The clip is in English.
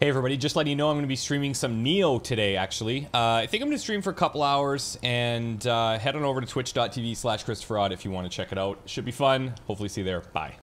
Hey everybody, just letting you know I'm going to be streaming some Nioh today, actually. Uh, I think I'm going to stream for a couple hours, and uh, head on over to twitch.tv slash ChristopherOdd if you want to check it out. Should be fun. Hopefully see you there. Bye.